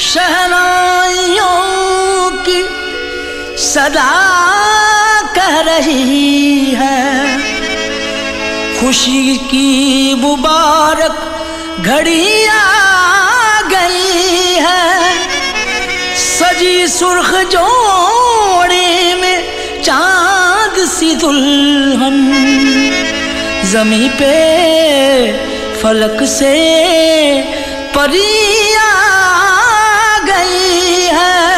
शहनाइयों की सदा कह रही है। खुशी की मुबारक घड़ी आ गई है। सजी सुर्ख जोड़े में चाँद सी दुल्हन। जमी पे फलक से परी आ गई है।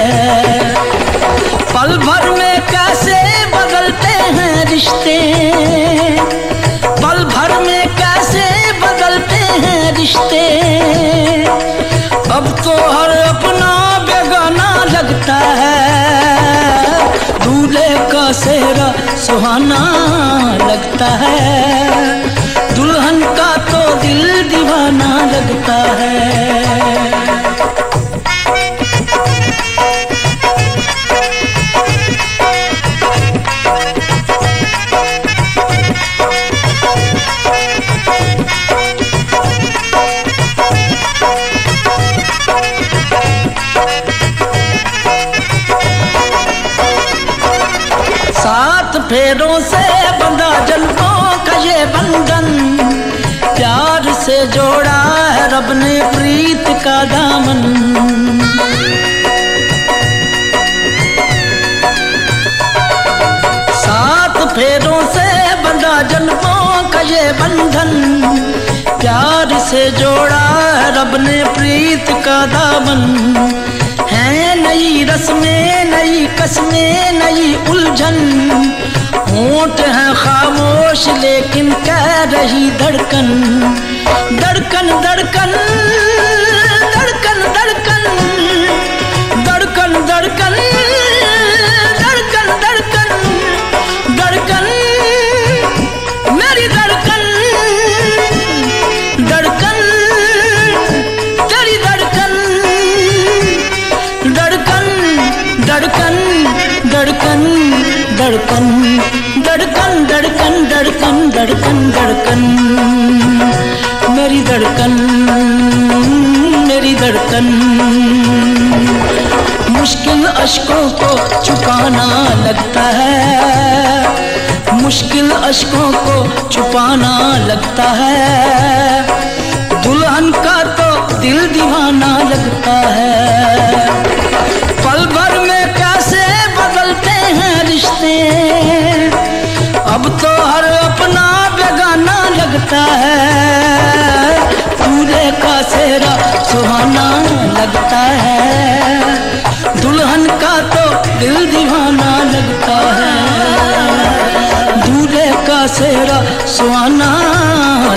सुहाना लगता है। दुल्हन का तो दिल दीवाना लगता है। फेरों से बंधा जन्मों का ये बंधन। प्यार से जोड़ा है रब ने प्रीत का दामन। सात फेरों से बंधा जन्मों का ये बंधन। प्यार से जोड़ा है रब ने प्रीत का दामन। है नई रस्में, नई कस्में, नई उलझन। होंठ है खामोश, लेकिन कह रही धड़कन। धड़कन धड़कन धड़कन धड़कन। धड़कन धड़कन धड़कन धड़कन। धड़कन, मेरी धड़कन। धड़कन, तेरी धड़कन। धड़कन धड़कन धड़कन। धड़कन धड़कन धड़कन धड़कन धड़कन धड़कन। मेरी धड़कन मेरी धड़कन। मुश्किल अशकों को छुपाना लगता है। मुश्किल अशकों को छुपाना लगता है। दुल्हन का तो दिल दीवाना लगता है। लगता है। दूल्हे का सेहरा सुहाना लगता है। दुल्हन का तो दिल दीवाना लगता है। दूल्हे का सेहरा सुहाना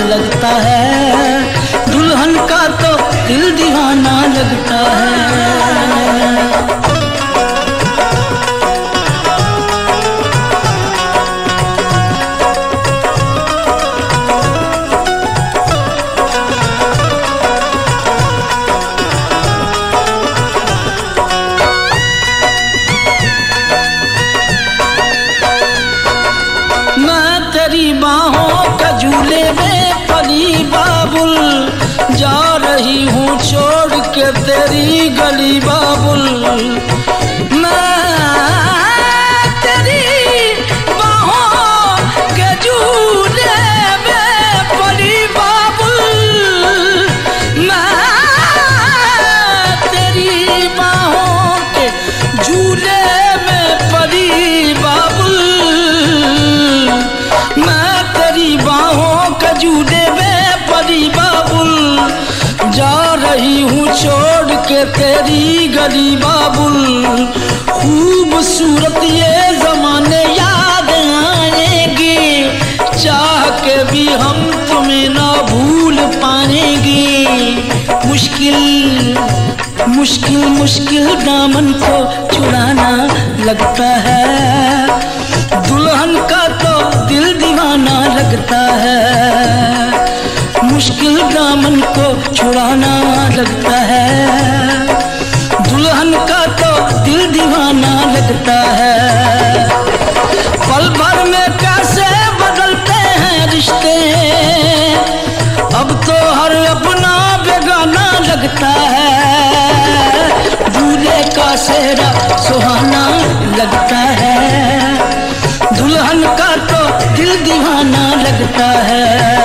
लगता है। दुल्हन का तो दिल दीवाना लगता है। तेरी बाहों का झूले में पली बाबुल। जा रही हूँ छोड़ के तेरी गली बाबुल। मैं तेरी गली बाबुल, खूबसूरत ये जमाने याद आएँगे। चाह के भी हम तुम्हें ना भूल पाएँगे। मुश्किल मुश्किल मुश्किल दामन को छुड़ाना लगता है। दुल्हन का तो दिल दीवाना लगता है। मुश्किल दामन को छुड़ाना लगता है। दुल्हन का तो दिल दीवाना लगता है। पल भर में कैसे बदलते हैं रिश्ते। अब तो हर अपना बेगाना लगता है। दूल्हे का सेहरा सुहाना लगता है। दुल्हन का तो दिल दीवाना लगता है।